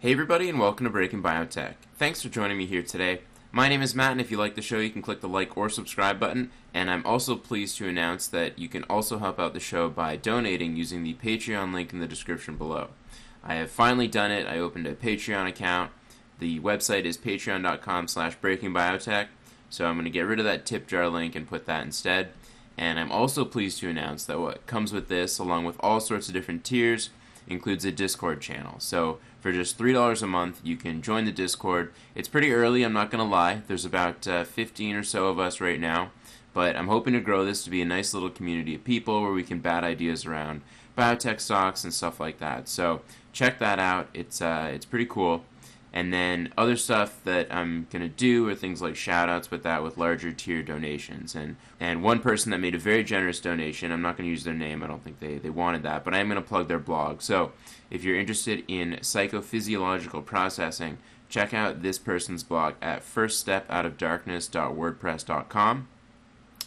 Hey, everybody, and welcome to Breaking Biotech. Thanks for joining me here today. My name is Matt, and if you like the show, you can click the like or subscribe button. And I'm also pleased to announce that you can also help out the show by donating using the Patreon link in the description below. I have finally done it. I opened a Patreon account. The website is patreon.com slash breakingbiotech. So I'm going to get rid of that tip jar link and put that instead. And I'm also pleased to announce that what comes with this, along with all sorts of different tiers, includes a Discord channel. So for just $3 a month, you can join the Discord. It's pretty early, I'm not going to lie. There's about uh, 15 or so of us right now. But I'm hoping to grow this to be a nice little community of people where we can bat ideas around biotech stocks and stuff like that. So check that out. It's uh, it's pretty cool. And then other stuff that I'm gonna do are things like shoutouts with that with larger tier donations. And and one person that made a very generous donation, I'm not gonna use their name, I don't think they, they wanted that, but I am gonna plug their blog. So if you're interested in psychophysiological processing, check out this person's blog at firststepoutofdarkness.wordpress.com.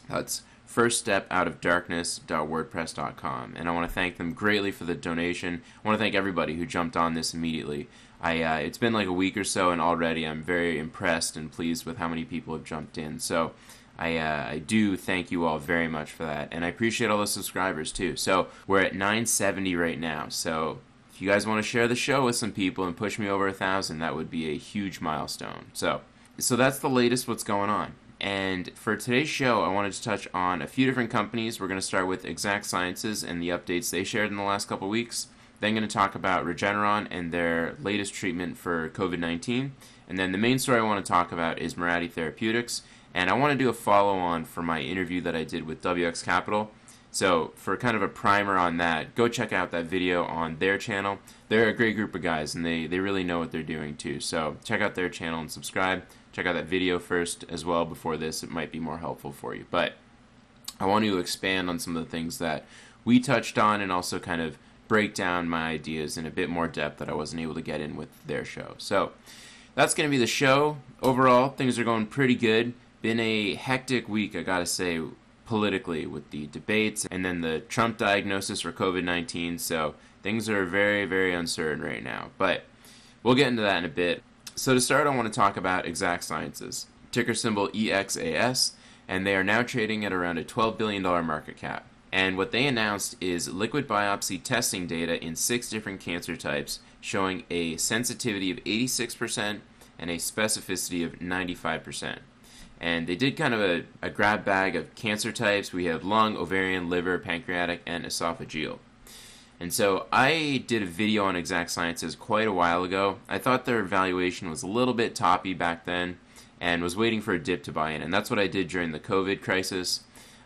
That's firststepoutofdarkness.wordpress.com. And I want to thank them greatly for the donation. I want to thank everybody who jumped on this immediately. I uh, it's been like a week or so, and already I'm very impressed and pleased with how many people have jumped in. So I uh, I do thank you all very much for that, and I appreciate all the subscribers too. So we're at 970 right now. So if you guys want to share the show with some people and push me over a thousand, that would be a huge milestone. So so that's the latest. What's going on? And for today's show, I wanted to touch on a few different companies. We're going to start with Exact Sciences and the updates they shared in the last couple weeks. Then going to talk about Regeneron and their latest treatment for COVID-19. And then the main story I want to talk about is Mirati Therapeutics. And I want to do a follow-on for my interview that I did with WX Capital. So for kind of a primer on that, go check out that video on their channel. They're a great group of guys, and they, they really know what they're doing too. So check out their channel and subscribe. Check out that video first as well before this. It might be more helpful for you. But I want to expand on some of the things that we touched on and also kind of break down my ideas in a bit more depth that I wasn't able to get in with their show. So that's going to be the show. Overall, things are going pretty good. Been a hectic week, I gotta say, politically with the debates and then the Trump diagnosis for COVID 19. So things are very, very uncertain right now. But we'll get into that in a bit. So to start, I want to talk about Exact Sciences, ticker symbol EXAS, and they are now trading at around a $12 billion market cap. And what they announced is liquid biopsy testing data in six different cancer types showing a sensitivity of 86% and a specificity of 95%. And they did kind of a, a grab bag of cancer types. We have lung, ovarian, liver, pancreatic, and esophageal. And so I did a video on Exact Sciences quite a while ago. I thought their valuation was a little bit toppy back then and was waiting for a dip to buy in. And that's what I did during the COVID crisis.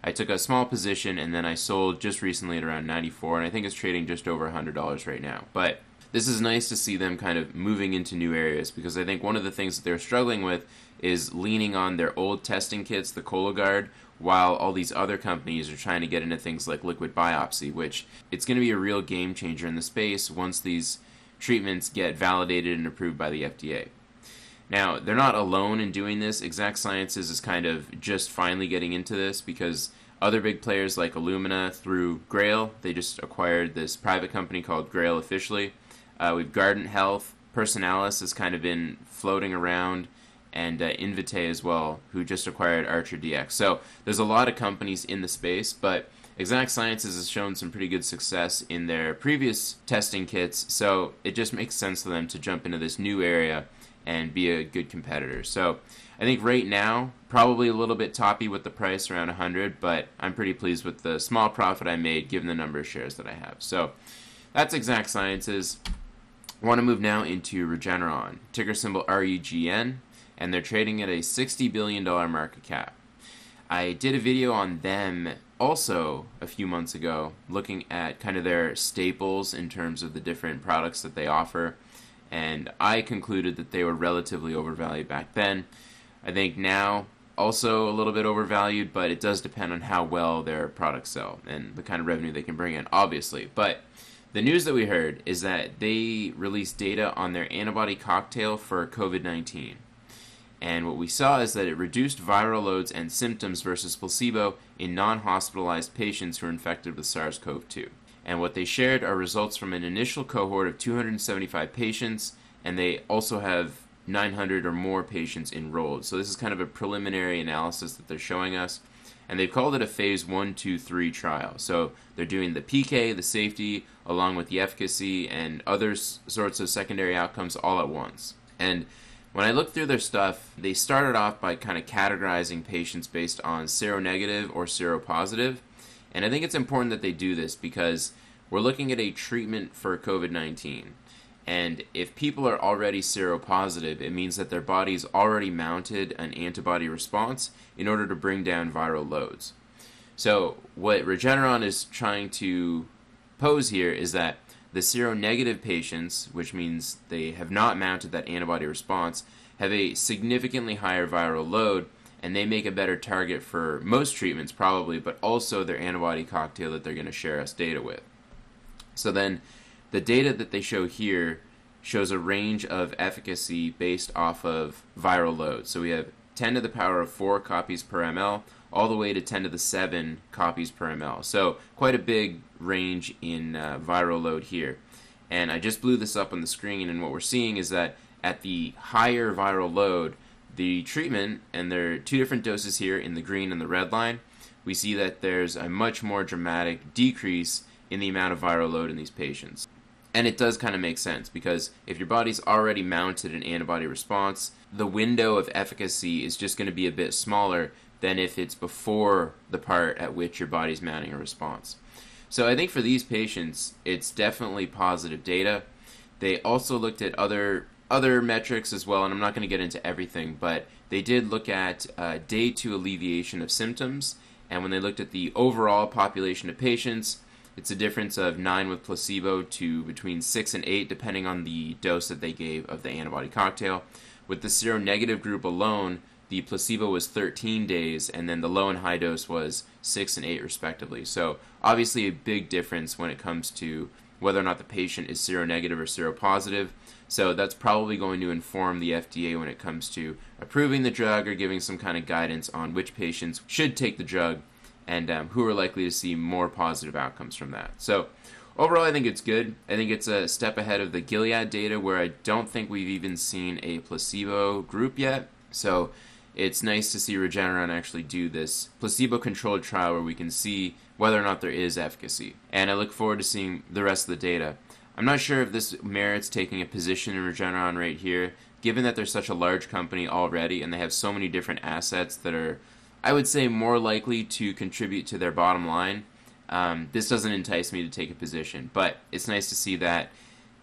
I took a small position and then I sold just recently at around 94 and I think it's trading just over $100 right now. But this is nice to see them kind of moving into new areas because I think one of the things that they're struggling with is leaning on their old testing kits, the Cologuard, while all these other companies are trying to get into things like liquid biopsy, which it's going to be a real game changer in the space once these treatments get validated and approved by the FDA. Now, they're not alone in doing this. Exact Sciences is kind of just finally getting into this because other big players like Illumina through Grail, they just acquired this private company called Grail officially. Uh, we've Guardant Health, Personalis has kind of been floating around, and uh, Invitae as well, who just acquired ArcherDX. So there's a lot of companies in the space, but Exact Sciences has shown some pretty good success in their previous testing kits, so it just makes sense for them to jump into this new area and be a good competitor. So I think right now, probably a little bit toppy with the price around 100, but I'm pretty pleased with the small profit I made given the number of shares that I have. So that's Exact Sciences. I want to move now into Regeneron, ticker symbol REGN, and they're trading at a $60 billion market cap. I did a video on them also a few months ago, looking at kind of their staples in terms of the different products that they offer and I concluded that they were relatively overvalued back then. I think now also a little bit overvalued, but it does depend on how well their products sell and the kind of revenue they can bring in, obviously. But the news that we heard is that they released data on their antibody cocktail for COVID 19. And what we saw is that it reduced viral loads and symptoms versus placebo in non hospitalized patients who are infected with SARS CoV 2 and what they shared are results from an initial cohort of 275 patients and they also have 900 or more patients enrolled. So this is kind of a preliminary analysis that they're showing us. And they've called it a phase one, two, three trial. So they're doing the PK, the safety, along with the efficacy and other s- sorts of secondary outcomes all at once. And when I looked through their stuff, they started off by kind of categorizing patients based on seronegative or seropositive. And I think it's important that they do this because we're looking at a treatment for COVID 19. And if people are already seropositive, it means that their body's already mounted an antibody response in order to bring down viral loads. So, what Regeneron is trying to pose here is that the seronegative patients, which means they have not mounted that antibody response, have a significantly higher viral load and they make a better target for most treatments, probably, but also their antibody cocktail that they're going to share us data with. So, then the data that they show here shows a range of efficacy based off of viral load. So we have 10 to the power of 4 copies per ml all the way to 10 to the 7 copies per ml. So quite a big range in uh, viral load here. And I just blew this up on the screen, and what we're seeing is that at the higher viral load, the treatment, and there are two different doses here in the green and the red line, we see that there's a much more dramatic decrease in the amount of viral load in these patients. And it does kind of make sense because if your body's already mounted an antibody response, the window of efficacy is just going to be a bit smaller than if it's before the part at which your body's mounting a response. So I think for these patients, it's definitely positive data. They also looked at other other metrics as well, and I'm not going to get into everything, but they did look at uh, day two alleviation of symptoms, and when they looked at the overall population of patients, it's a difference of 9 with placebo to between 6 and 8, depending on the dose that they gave of the antibody cocktail. With the seronegative group alone, the placebo was 13 days, and then the low and high dose was 6 and 8, respectively. So, obviously, a big difference when it comes to whether or not the patient is seronegative or seropositive. So, that's probably going to inform the FDA when it comes to approving the drug or giving some kind of guidance on which patients should take the drug and um, who are likely to see more positive outcomes from that. So, overall, I think it's good. I think it's a step ahead of the Gilead data, where I don't think we've even seen a placebo group yet. So, it's nice to see Regeneron actually do this placebo controlled trial where we can see whether or not there is efficacy. And I look forward to seeing the rest of the data. I'm not sure if this merits taking a position in Regeneron right here, given that they're such a large company already and they have so many different assets that are I would say more likely to contribute to their bottom line. Um, this doesn't entice me to take a position, but it's nice to see that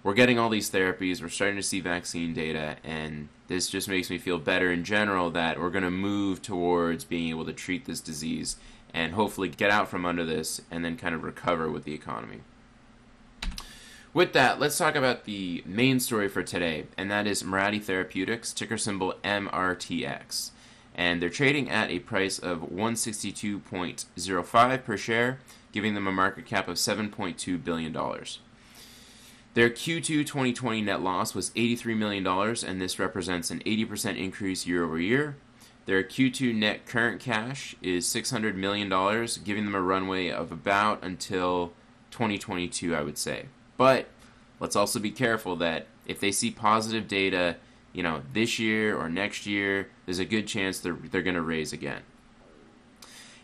we're getting all these therapies, we're starting to see vaccine data, and this just makes me feel better in general that we're going to move towards being able to treat this disease and hopefully get out from under this and then kind of recover with the economy. With that, let's talk about the main story for today, and that is Mirati Therapeutics, ticker symbol MRTX and they're trading at a price of 162.05 per share, giving them a market cap of 7.2 billion dollars. Their Q2 2020 net loss was $83 million, and this represents an 80% increase year over year. Their Q2 net current cash is $600 million, giving them a runway of about until 2022, I would say. But let's also be careful that if they see positive data you know, this year or next year, there's a good chance they're, they're going to raise again.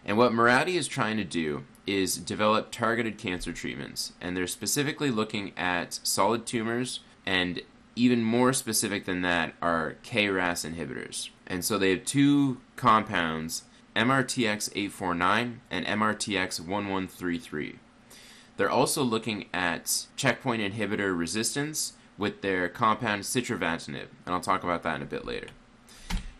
And what Mirati is trying to do is develop targeted cancer treatments. And they're specifically looking at solid tumors, and even more specific than that are KRAS inhibitors. And so they have two compounds, MRTX 849 and MRTX 1133. They're also looking at checkpoint inhibitor resistance with their compound sitravatinib, and I'll talk about that in a bit later.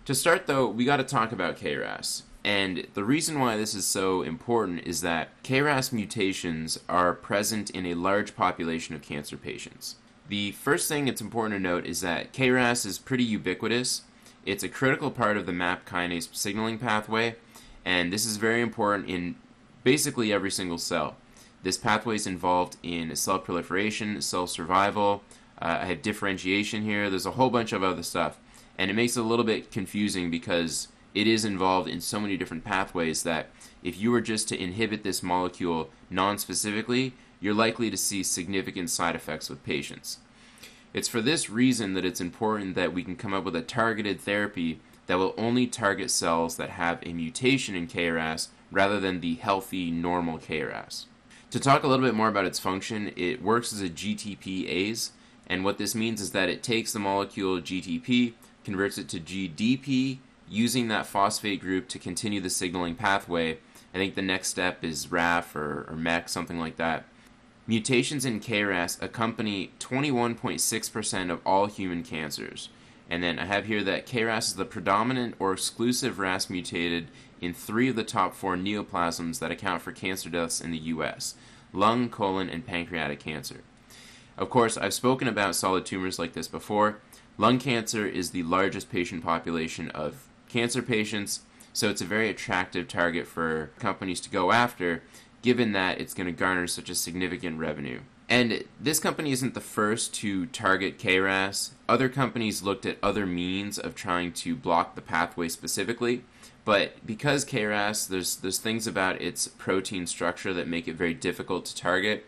To start, though, we got to talk about KRAS. And the reason why this is so important is that KRAS mutations are present in a large population of cancer patients. The first thing it's important to note is that KRAS is pretty ubiquitous. It's a critical part of the MAP kinase signaling pathway, and this is very important in basically every single cell. This pathway is involved in cell proliferation, cell survival, uh, I have differentiation here. There's a whole bunch of other stuff. And it makes it a little bit confusing because it is involved in so many different pathways that if you were just to inhibit this molecule non specifically, you're likely to see significant side effects with patients. It's for this reason that it's important that we can come up with a targeted therapy that will only target cells that have a mutation in KRAS rather than the healthy, normal KRAS. To talk a little bit more about its function, it works as a GTPase, and what this means is that it takes the molecule GTP, converts it to GDP, using that phosphate group to continue the signaling pathway. I think the next step is RAF or, or MEK, something like that. Mutations in KRAS accompany 21.6% of all human cancers. And then I have here that KRAS is the predominant or exclusive RAS mutated in three of the top four neoplasms that account for cancer deaths in the US lung, colon, and pancreatic cancer. Of course, I've spoken about solid tumors like this before. Lung cancer is the largest patient population of cancer patients, so it's a very attractive target for companies to go after given that it's going to garner such a significant revenue. And this company isn't the first to target KRAS. Other companies looked at other means of trying to block the pathway specifically, but because KRAS, there's there's things about its protein structure that make it very difficult to target.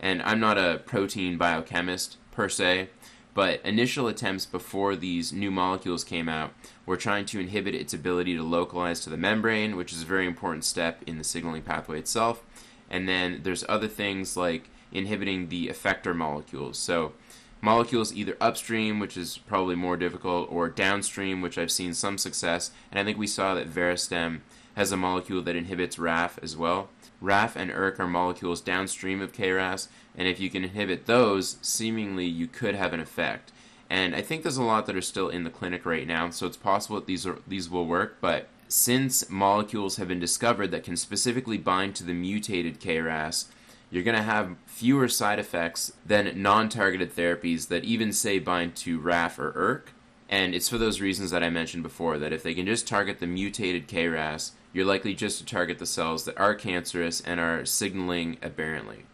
And I'm not a protein biochemist per se, but initial attempts before these new molecules came out were trying to inhibit its ability to localize to the membrane, which is a very important step in the signaling pathway itself. And then there's other things like inhibiting the effector molecules. So molecules either upstream, which is probably more difficult, or downstream, which I've seen some success. And I think we saw that Verastem has a molecule that inhibits RAF as well. RAF and ERK are molecules downstream of KRAS, and if you can inhibit those, seemingly you could have an effect. And I think there's a lot that are still in the clinic right now, so it's possible that these are these will work. But since molecules have been discovered that can specifically bind to the mutated KRAS, you're going to have fewer side effects than non-targeted therapies that even say bind to RAF or ERK. And it's for those reasons that I mentioned before that if they can just target the mutated KRAS, you're likely just to target the cells that are cancerous and are signaling aberrantly.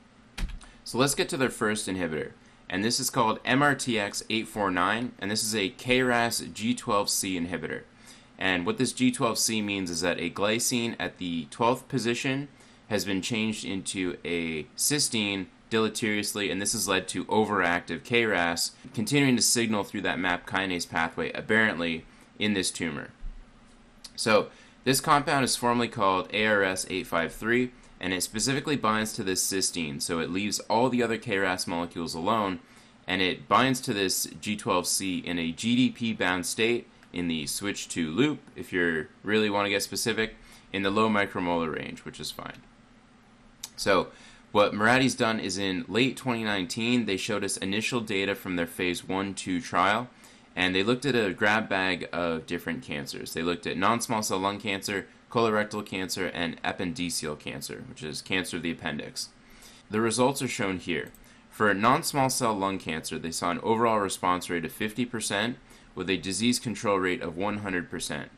So let's get to their first inhibitor. And this is called MRTX849, and this is a KRAS G12C inhibitor. And what this G12C means is that a glycine at the 12th position has been changed into a cysteine deleteriously, and this has led to overactive KRAS continuing to signal through that MAP kinase pathway aberrantly in this tumor. So, this compound is formally called ARS 853, and it specifically binds to this cysteine, so it leaves all the other KRAS molecules alone, and it binds to this G12C in a GDP bound state in the switch to loop, if you really want to get specific, in the low micromolar range, which is fine. So, what Mirati's done is in late 2019, they showed us initial data from their phase 1 2 trial, and they looked at a grab bag of different cancers. They looked at non small cell lung cancer, colorectal cancer, and appendiceal cancer, which is cancer of the appendix. The results are shown here. For non small cell lung cancer, they saw an overall response rate of 50% with a disease control rate of 100%.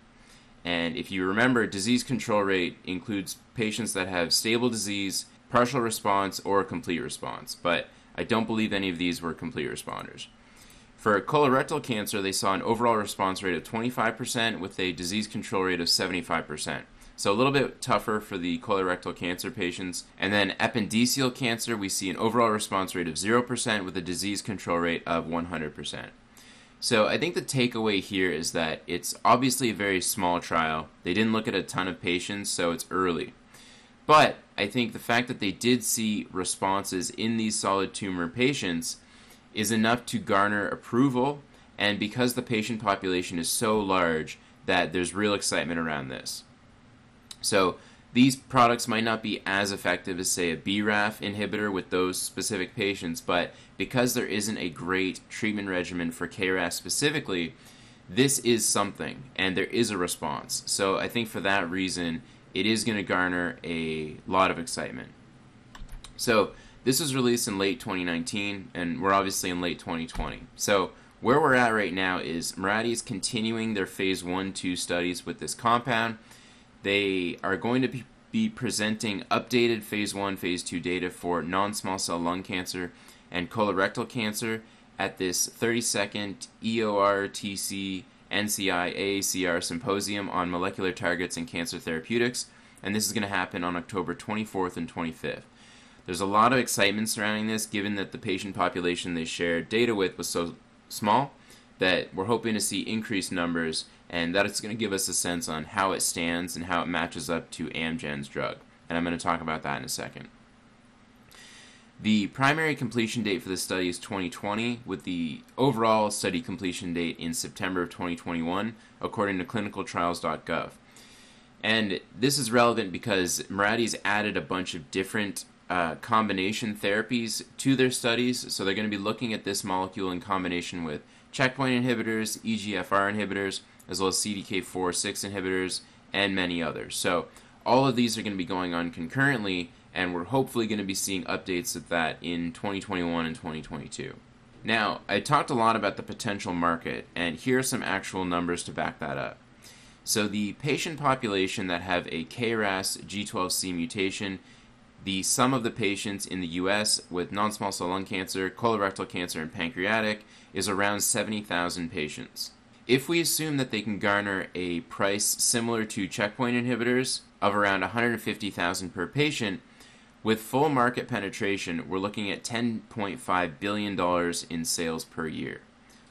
And if you remember, disease control rate includes patients that have stable disease, partial response, or complete response. But I don't believe any of these were complete responders. For colorectal cancer, they saw an overall response rate of 25% with a disease control rate of 75%. So a little bit tougher for the colorectal cancer patients. And then appendiceal cancer, we see an overall response rate of 0% with a disease control rate of 100%. So I think the takeaway here is that it's obviously a very small trial. They didn't look at a ton of patients, so it's early. But I think the fact that they did see responses in these solid tumor patients is enough to garner approval, and because the patient population is so large, that there's real excitement around this. So these products might not be as effective as, say, a BRAF inhibitor with those specific patients, but because there isn't a great treatment regimen for KRAS specifically, this is something, and there is a response. So I think for that reason, it is going to garner a lot of excitement. So this was released in late 2019, and we're obviously in late 2020. So where we're at right now is Mirati is continuing their phase 1 2 studies with this compound. They are going to be, presenting updated phase 1, phase 2 data for non small cell lung cancer and colorectal cancer at this 32nd EORTC NCI AACR Symposium on Molecular Targets in Cancer Therapeutics, and this is going to happen on October 24th and 25th. there's a lot of excitement surrounding this, given that the patient population they shared data with was so small that we're hoping to see increased numbers, and that it's going to give us a sense on how it stands and how it matches up to Amgen's drug. And I'm going to talk about that in a second. The primary completion date for the study is 2020, with the overall study completion date in September of 2021, according to clinicaltrials.gov. And this is relevant because Mirati's added a bunch of different uh, combination therapies to their studies. So they're going to be looking at this molecule in combination with checkpoint inhibitors, EGFR inhibitors, as well as CDK4/6 inhibitors, and many others. So all of these are going to be going on concurrently, and we're hopefully going to be seeing updates of that in 2021 and 2022. Now, I talked a lot about the potential market, and here are some actual numbers to back that up. So, the patient population that have a KRAS G12C mutation the sum of the patients in the US with non small cell lung cancer, colorectal cancer, and pancreatic is around 70,000 patients. If we assume that they can garner a price similar to checkpoint inhibitors of around 150,000 per patient, with full market penetration, we're looking at $10.5 billion in sales per year.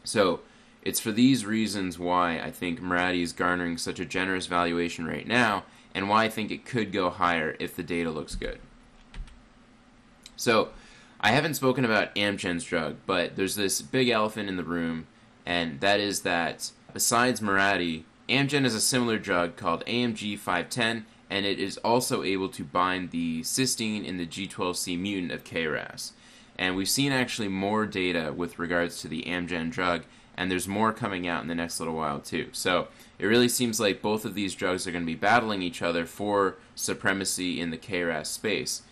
So, it's for these reasons why I think Mirati is garnering such a generous valuation right now, and why I think it could go higher if the data looks good. So, I haven't spoken about Amgen's drug, but there's this big elephant in the room, and that is that besides Mirati, Amgen has a similar drug called AMG 510, and it is also able to bind the cysteine in the G12C mutant of KRAS. And we've seen actually more data with regards to the Amgen drug, and there's more coming out in the next little while too. So it really seems like both of these drugs are going to be battling each other for supremacy in the KRAS space.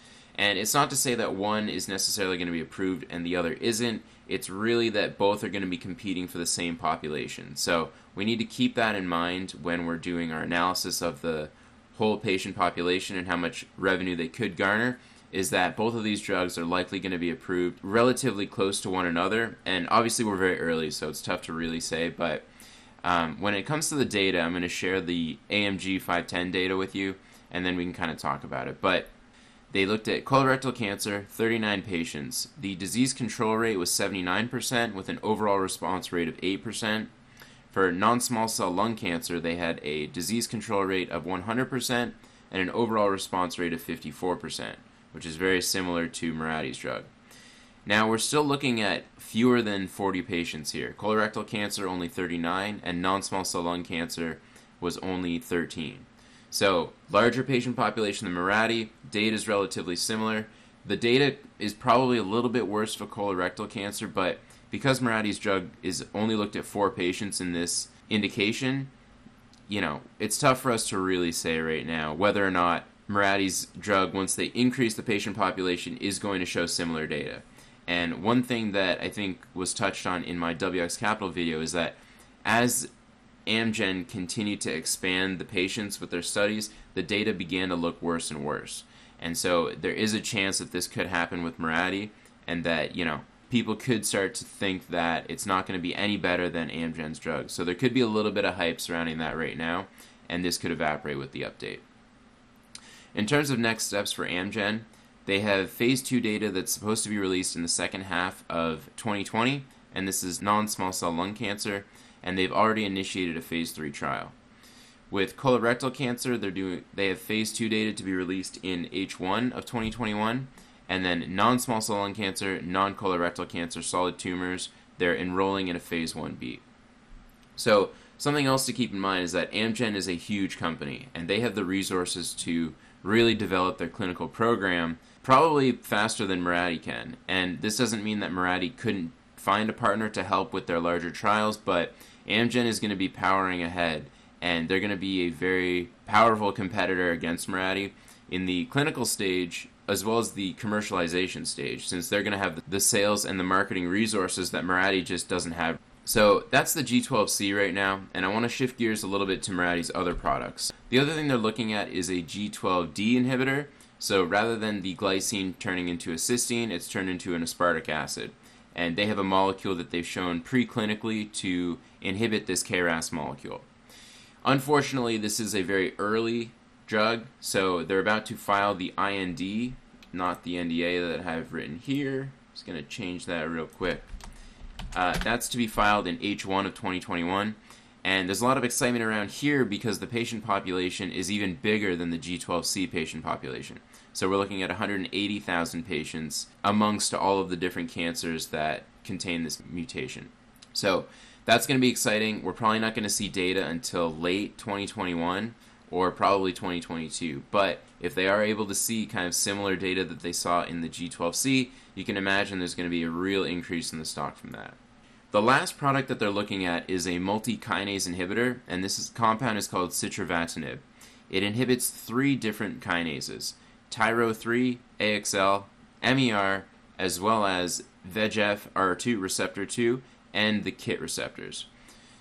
And it's not to say that one is necessarily going to be approved and the other isn't. It's really that both are going to be competing for the same population. So we need to keep that in mind when we're doing our analysis of the whole patient population and how much revenue they could garner. Is that both of these drugs are likely going to be approved relatively close to one another. And obviously, we're very early, so it's tough to really say. But um, when it comes to the data, I'm going to share the AMG 510 data with you, and then we can kind of talk about it. But they looked at colorectal cancer, 39 patients. The disease control rate was 79%, with an overall response rate of 8%. For non small cell lung cancer, they had a disease control rate of 100% and an overall response rate of 54%, which is very similar to Mirati's drug. Now, we're still looking at fewer than 40 patients here. Colorectal cancer, only 39, and non small cell lung cancer was only 13. So, larger patient population than Mirati, data is relatively similar. The data is probably a little bit worse for colorectal cancer, but because Mirati's drug is only looked at four patients in this indication, you know, it's tough for us to really say right now whether or not Mirati's drug, once they increase the patient population, is going to show similar data. And one thing that I think was touched on in my WX Capital video is that as Amgen continued to expand the patients with their studies, the data began to look worse and worse. And so there is a chance that this could happen with Mirati, and that, you know, people could start to think that it's not going to be any better than Amgen's drug. So there could be a little bit of hype surrounding that right now, and this could evaporate with the update. In terms of next steps for Amgen, they have phase 2 data that's supposed to be released in the second half of 2020, and this is non small cell lung cancer and they've already initiated a phase 3 trial. With colorectal cancer, they're doing they have phase 2 data to be released in H1 of 2021, and then non-small cell lung cancer, non-colorectal cancer, solid tumors, they're enrolling in a phase 1B. So, something else to keep in mind is that Amgen is a huge company and they have the resources to really develop their clinical program probably faster than Mirati can. And this doesn't mean that Mirati couldn't find a partner to help with their larger trials, but Amgen is going to be powering ahead, and they're going to be a very powerful competitor against Mirati in the clinical stage as well as the commercialization stage, since they're going to have the sales and the marketing resources that Mirati just doesn't have. So that's the G12C right now, and I want to shift gears a little bit to Mirati's other products. The other thing they're looking at is a G12D inhibitor. So rather than the glycine turning into a cysteine, it's turned into an aspartic acid and they have a molecule that they've shown preclinically to inhibit this KRAS molecule. Unfortunately, this is a very early drug, so they're about to file the IND not the NDA that I have written here. I'm Just going to change that real quick. Uh, that's to be filed in H1 of 2021. And there's a lot of excitement around here because the patient population is even bigger than the G12C patient population. So we're looking at 180,000 patients amongst all of the different cancers that contain this mutation. So that's going to be exciting. We're probably not going to see data until late 2021 or probably 2022. But if they are able to see kind of similar data that they saw in the G12C, you can imagine there's going to be a real increase in the stock from that. The last product that they're looking at is a multi-kinase inhibitor, and this is, compound is called sitravatinib. It inhibits three different kinases, Tyro3, AXL, MER, as well as VEGF-R2 receptor 2 and the KIT receptors.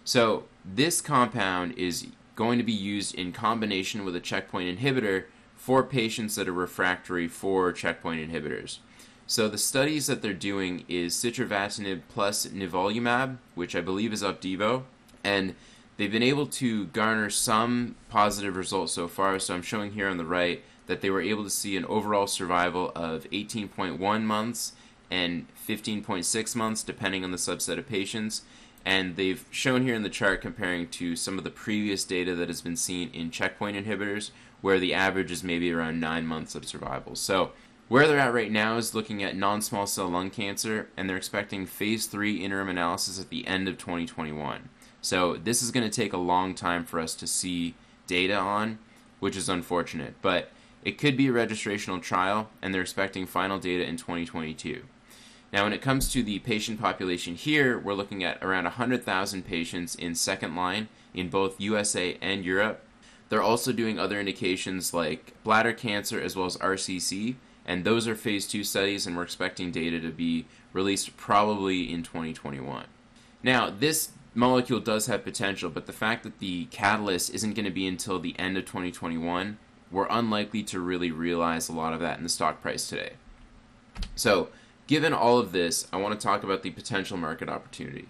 So this compound is going to be used in combination with a checkpoint inhibitor for patients that are refractory for checkpoint inhibitors. So the studies that they're doing is sitravatinib plus nivolumab, which I believe is Opdivo, and they've been able to garner some positive results so far. So I'm showing here on the right that they were able to see an overall survival of 18.1 months and 15.6 months, depending on the subset of patients. And they've shown here in the chart comparing to some of the previous data that has been seen in checkpoint inhibitors, where the average is maybe around nine months of survival. So where they're at right now is looking at non small cell lung cancer, and they're expecting phase three interim analysis at the end of 2021. So this is going to take a long time for us to see data on, which is unfortunate. But it could be a registrational trial, and they're expecting final data in 2022. Now, when it comes to the patient population here, we're looking at around 100,000 patients in second line in both USA and Europe. They're also doing other indications like bladder cancer as well as RCC, and those are phase two studies, and we're expecting data to be released probably in 2021. Now, this molecule does have potential, but the fact that the catalyst isn't going to be until the end of 2021, we're unlikely to really realize a lot of that in the stock price today. So, given all of this, I want to talk about the potential market opportunity.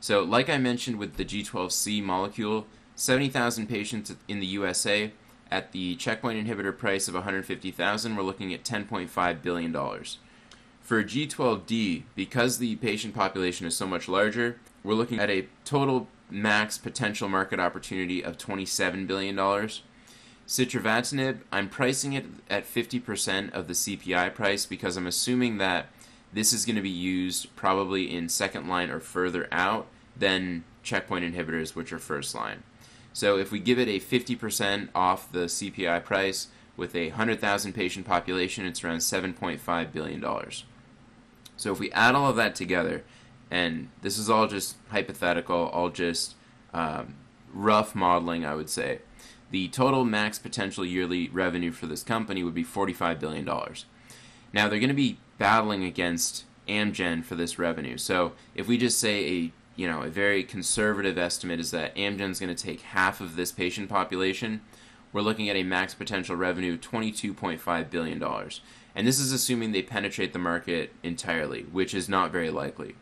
So, like I mentioned with the G12C molecule, 70,000 patients in the USA, at the checkpoint inhibitor price of 150,000, we're looking at 10.5 billion dollars. For G12D, because the patient population is so much larger, we're looking at a total max potential market opportunity of 27 billion dollars. Sitravatinib, I'm pricing it at 50% of the CPI price because I'm assuming that this is going to be used probably in second line or further out than checkpoint inhibitors, which are first line. So if we give it a 50% off the CPI price with a 100,000 patient population, it's around $7.5 billion. So if we add all of that together, and this is all just hypothetical, all just um, rough modeling, I would say, the total max potential yearly revenue for this company would be $45 billion. Now they're going to be battling against Amgen for this revenue. So if we just say a you know, a very conservative estimate is that Amgen's going to take half of this patient population. We're looking at a max potential revenue of $22.5 billion. And this is assuming they penetrate the market entirely, which is not very likely.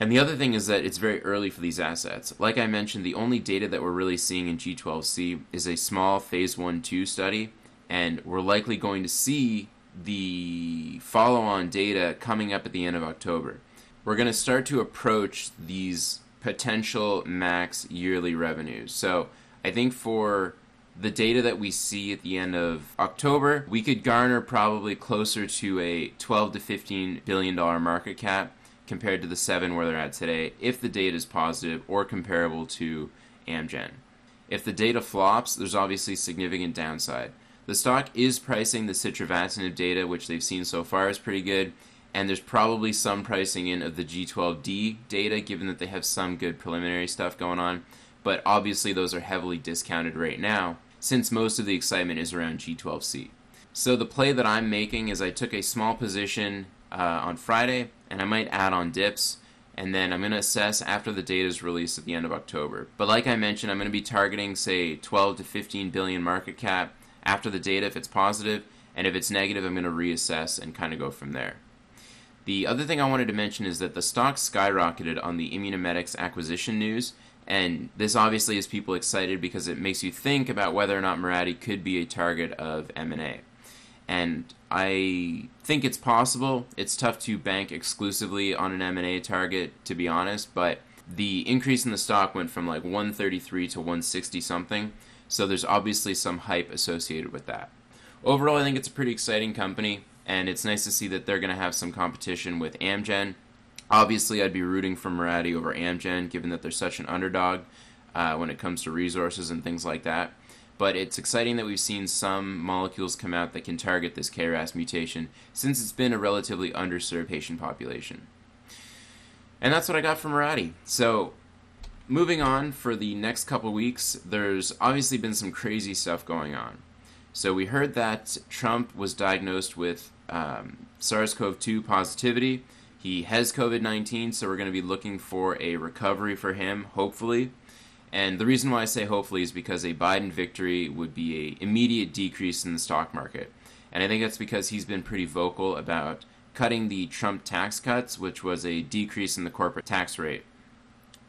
And the other thing is that it's very early for these assets. Like I mentioned, the only data that we're really seeing in G12C is a small phase 1 2 study, and we're likely going to see the follow on data coming up at the end of October we're going to start to approach these potential max yearly revenues. So I think for the data that we see at the end of October, we could garner probably closer to a 12 to 15 billion dollar market cap compared to the 7 where they're at today if the data is positive or comparable to Amgen. If the data flops, there's obviously significant downside. The stock is pricing the sitravatinib data, which they've seen so far is pretty good, and there's probably some pricing in of the G12D data, given that they have some good preliminary stuff going on. But obviously, those are heavily discounted right now, since most of the excitement is around G12C. So the play that I'm making is I took a small position uh, on Friday, and I might add on dips, and then I'm going to assess after the data is released at the end of October. But like I mentioned, I'm going to be targeting, say, 12 to 15 billion market cap after the data if it's positive, and if it's negative, I'm going to reassess and kind of go from there. The other thing I wanted to mention is that the stock skyrocketed on the Immunomedics acquisition news, and this obviously is people excited because it makes you think about whether or not Mirati could be a target of M&A. And I think it's possible. It's tough to bank exclusively on an M&A target, to be honest, but the increase in the stock went from like 133 to 160 something, so there's obviously some hype associated with that. Overall, I think it's a pretty exciting company, and it's nice to see that they're going to have some competition with Amgen. Obviously, I'd be rooting for Mirati over Amgen, given that they're such an underdog uh, when it comes to resources and things like that. But it's exciting that we've seen some molecules come out that can target this KRAS mutation, since it's been a relatively underserved patient population. And that's what I got from Mirati. So, moving on for the next couple weeks, there's obviously been some crazy stuff going on. So, we heard that Trump was diagnosed with um, SARS CoV 2 positivity. He has COVID 19, so we're going to be looking for a recovery for him, hopefully. And the reason why I say hopefully is because a Biden victory would be a immediate decrease in the stock market. And I think that's because he's been pretty vocal about cutting the Trump tax cuts, which was a decrease in the corporate tax rate.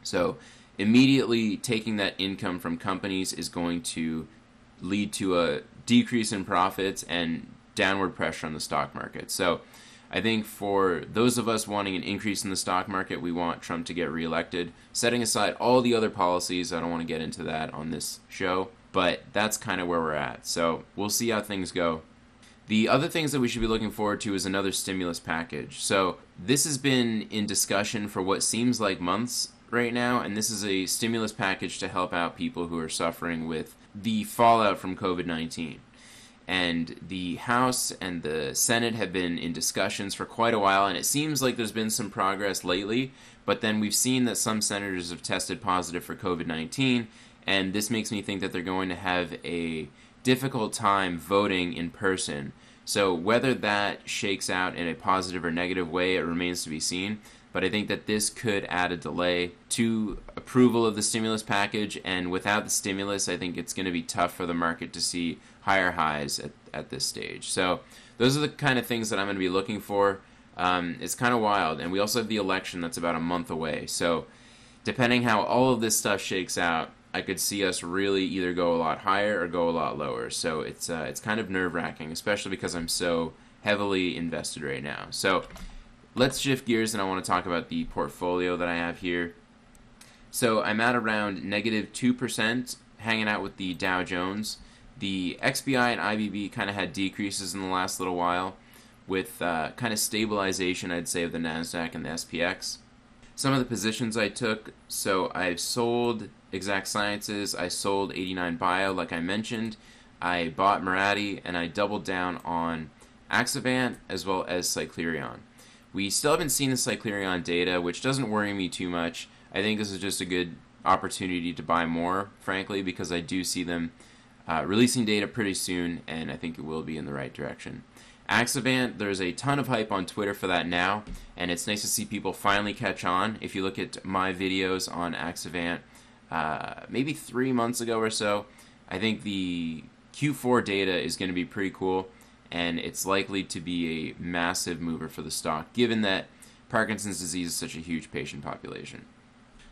So, immediately taking that income from companies is going to lead to a decrease in profits and downward pressure on the stock market. So, I think for those of us wanting an increase in the stock market, we want Trump to get reelected. Setting aside all the other policies, I don't want to get into that on this show, but that's kind of where we're at. So we'll see how things go. The other things that we should be looking forward to is another stimulus package. So this has been in discussion for what seems like months right now, and this is a stimulus package to help out people who are suffering with the fallout from COVID 19 and the House and the Senate have been in discussions for quite a while, and it seems like there's been some progress lately. But then we've seen that some senators have tested positive for COVID 19, and this makes me think that they're going to have a difficult time voting in person. So, whether that shakes out in a positive or negative way, it remains to be seen. But I think that this could add a delay to approval of the stimulus package, and without the stimulus, I think it's going to be tough for the market to see higher highs at, at this stage. So those are the kind of things that I'm going to be looking for. Um, it's kind of wild, and we also have the election that's about a month away. So depending how all of this stuff shakes out, I could see us really either go a lot higher or go a lot lower. So it's uh, it's kind of nerve wracking, especially because I'm so heavily invested right now. So let's shift gears, and I want to talk about the portfolio that I have here. So I'm at around negative two percent, hanging out with the Dow Jones. The XBI and IBB kind of had decreases in the last little while, with uh, kind of stabilization, I'd say, of the NASDAQ and the SPX. Some of the positions I took, so I've sold Exact Sciences, I sold 89 Bio, like I mentioned, I bought Mirati, and I doubled down on Axovant as well as Cyclerion. We still haven't seen the Cyclerion data, which doesn't worry me too much. I think this is just a good opportunity to buy more, frankly, because I do see them uh, releasing data pretty soon, and I think it will be in the right direction. Axovant, there's a ton of hype on Twitter for that now, and it's nice to see people finally catch on. If you look at my videos on Axovant, uh, maybe three months ago or so, I think the Q4 data is going to be pretty cool, and it's likely to be a massive mover for the stock, given that Parkinson's disease is such a huge patient population.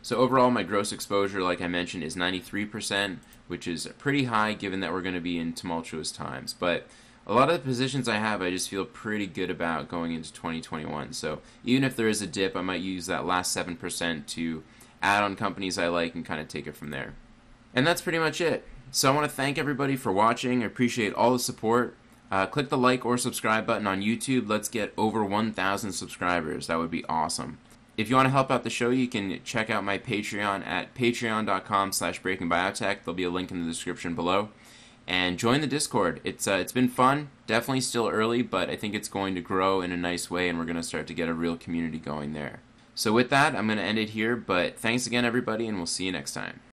So overall, my gross exposure, like I mentioned, is 93%, which is pretty high given that we're going to be in tumultuous times. But a lot of the positions I have, I just feel pretty good about going into 2021. So even if there is a dip, I might use that last 7% to add on companies I like and kind of take it from there. And that's pretty much it. So I want to thank everybody for watching. I appreciate all the support. Uh, click the like or subscribe button on YouTube. Let's get over 1,000 subscribers. That would be awesome. If you want to help out the show, you can check out my Patreon at patreon.com slash breakingbiotech. There'll be a link in the description below. And join the Discord. It's uh, it's been fun. Definitely still early, but I think it's going to grow in a nice way, and we're going to start to get a real community going there. So with that, I'm going to end it here. But thanks again, everybody, and we'll see you next time.